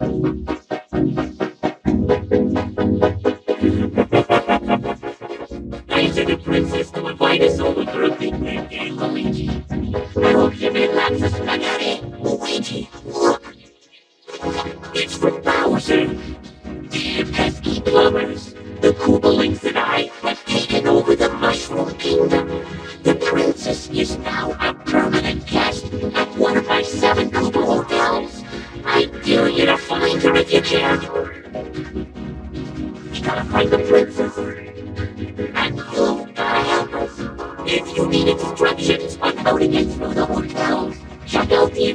I to the princess to invite us over for a picnic in Luigi. I hope you made lots of spaghetti. Luigi, look. It's from Bowser. Dear pesky plumbers, the Koopalings and I have taken over the Mushroom Kingdom. The princess is now you to find her if you can. We gotta find the princess. And you gotta help us. If you need instructions on how to get through the hotel, check out the